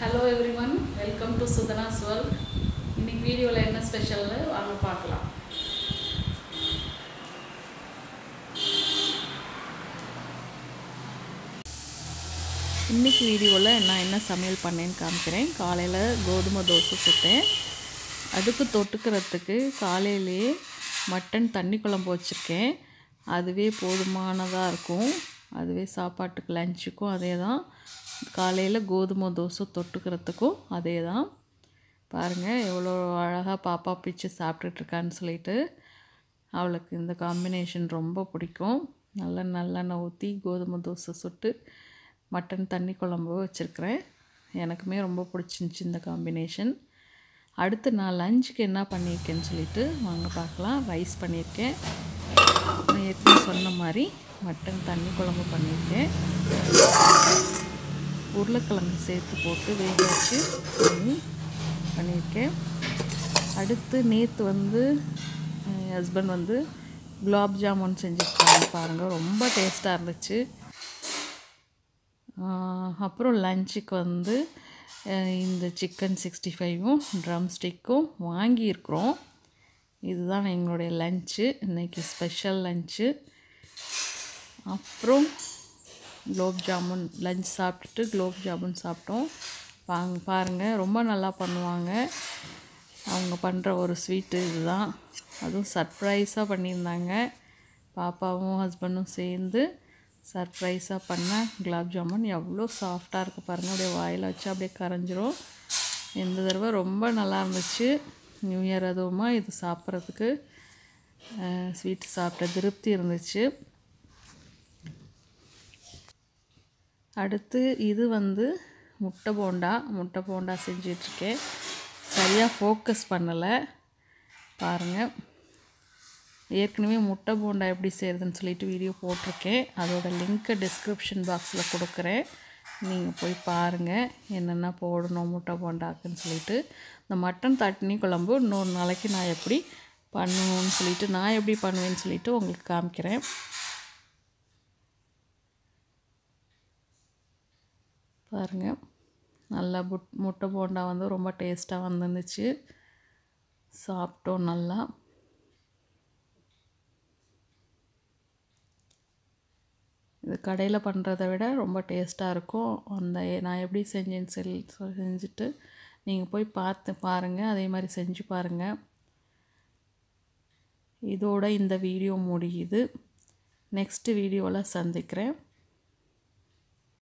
Hello everyone welcome to Sudhana world இன்னைக்கு வீடியோவில் என்ன ஸ்பெஷல்னு வாங்க பார்க்கலாம். இன்றைக்கி வீடியோவில் நான் என்ன சமையல் பண்ணேன்னு காமிக்கிறேன். காலையில் கோதுமை தோசை சுட்டேன். அதுக்கு தொட்டுக்கிறதுக்கு காலையிலேயே மட்டன் தண்ணி குழம்பு வச்சுருக்கேன். அதுவே போதுமானதாக இருக்கும். அதுவே சாப்பாட்டுக்கு லஞ்சுக்கும் அதே தான் காலையில் கோதுமை தோசை தொட்டுக்கிறதுக்கும் அதே தான் பாருங்கள் எவ்வளோ அழகாக பாப்பா பிச்சு சாப்பிட்டுட்ருக்கான்னு சொல்லிட்டு அவளுக்கு இந்த காம்பினேஷன் ரொம்ப பிடிக்கும். நல்ல நல்லெண்ணெய் ஊற்றி கோதுமை தோசை சுட்டு மட்டன் தண்ணி குழம்பு வச்சுருக்கிறேன். எனக்குமே ரொம்ப பிடிச்சிருந்துச்சி இந்த காம்பினேஷன் அடுத்து நான் லஞ்சுக்கு என்ன பண்ணியிருக்கேன்னு சொல்லிட்டு வாங்க பார்க்கலாம். ரைஸ் பண்ணியிருக்கேன். நான் ஏற்கனவே சொன்ன மாதிரி மட்டன் தண்ணி குழம்பு பண்ணியிருக்கேன். உருளைக்கிழங்கு சேர்த்து போட்டு வேக வச்சு பண்ணியிருக்கேன். அடுத்து நேற்று வந்து என் ஹஸ்பண்ட் வந்து குலாப் ஜாமுன் செஞ்சுருக்காங்க பாருங்கள் ரொம்ப டேஸ்ட்டாக இருந்துச்சு. அப்புறம் லஞ்சுக்கு வந்து இந்த சிக்கன் சிக்ஸ்டி ஃபைவும் ட்ரம் ஸ்டிக்கும் வாங்கியிருக்கிறோம். இதுதான் எங்களுடைய லஞ்சு இன்றைக்கி ஸ்பெஷல் லஞ்சு அப்புறம் குலோப் ஜாமுன் லஞ்ச் சாப்பிட்டுட்டு குலோப் ஜாமுன் சாப்பிட்டோம். வாங்க பாருங்கள் ரொம்ப நல்லா பண்ணுவாங்க. அவங்க பண்ணுற ஒரு ஸ்வீட்டு இதுதான். அதுவும் சர்ப்ரைஸாக பண்ணியிருந்தாங்க. பாப்பாவும் ஹஸ்பண்டும் சேர்ந்து சர்ப்ரைஸாக பண்ண குலாப் ஜாமுன். எவ்வளோ சாஃப்டாக இருக்குது பாருங்கள் அப்படியே வாயில் வச்சு அப்படியே கரைஞ்சிரும். இந்த தடவை ரொம்ப நல்லா இருந்துச்சு. நியூ இயர் அதுவுமா இது சாப்பிட்றதுக்கு ஸ்வீட் சாப்பிட்ட திருப்தி இருந்துச்சு. அடுத்து இது வந்து முட்டை போண்டா முட்டை போண்டா செஞ்சிட்ருக்கேன். சரியாக ஃபோக்கஸ் பண்ணலை. பாருங்கள் ஏற்கனவே முட்டை போண்டா எப்படி செய்கிறதுன்னு சொல்லிட்டு வீடியோ போட்டிருக்கேன். அதோட லிங்க்கை டிஸ்கிரிப்ஷன் பாக்ஸில் கொடுக்குறேன். நீங்கள் போய் பாருங்கள் என்னென்ன போடணும் முட்டை போண்டாக்குன்னு சொல்லிட்டு. இந்த மட்டன் தட்டினி குழம்பு இன்னொரு நாளைக்கு நான் எப்படி பண்ணணும்னு சொல்லிட்டு நான் எப்படி பண்ணுவேன்னு சொல்லிட்டு உங்களுக்கு காமிக்கிறேன். பாருங்கள் நல்லா புட் முட்டை போண்டா வந்து ரொம்ப டேஸ்ட்டாக வந்துருந்துச்சு. சாப்பிட்டோம் நல்லா. இது கடையில் பண்ணுறத விட ரொம்ப டேஸ்ட்டாக இருக்கும். அந்த நான் எப்படி செஞ்சேன்னு சொல்லி செஞ்சுட்டு நீங்கள் போய் பார்த்து பாருங்கள் அதே மாதிரி செஞ்சு பாருங்கள் இதோட இந்த வீடியோ முடியுது. நெக்ஸ்ட்டு வீடியோவில் சந்திக்கிறேன்.